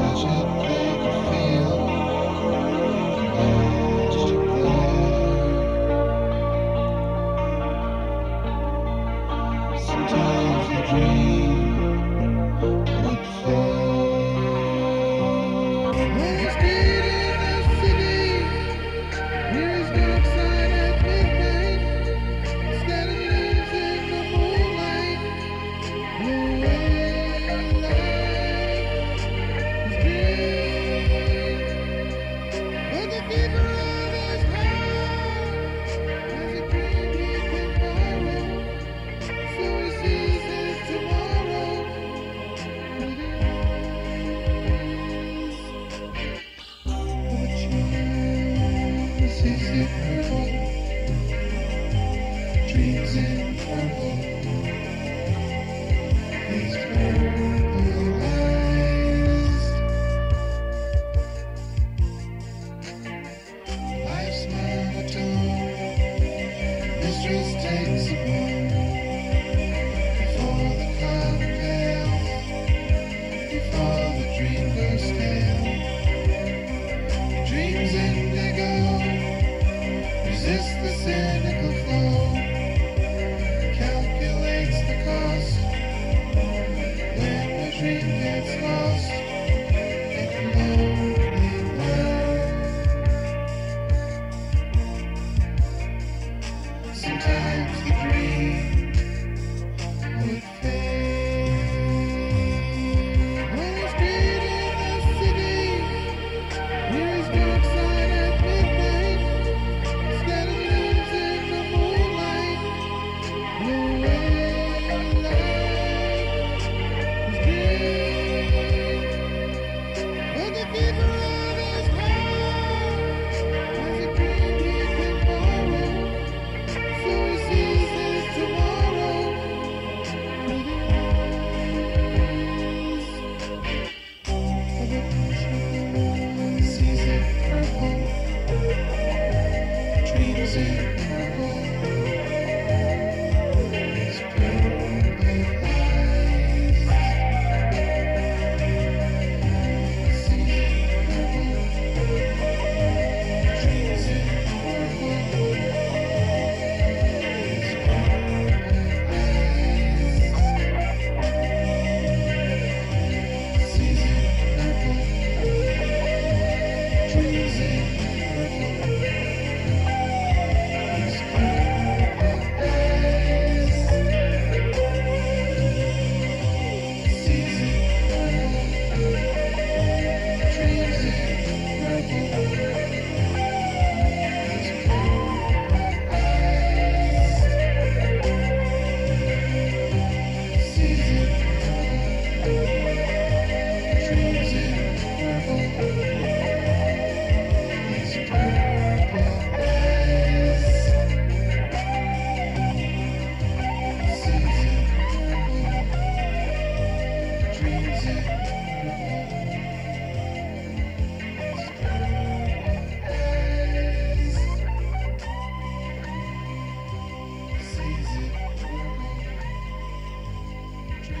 They child. Sees resist the cynical flow,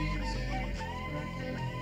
In purple.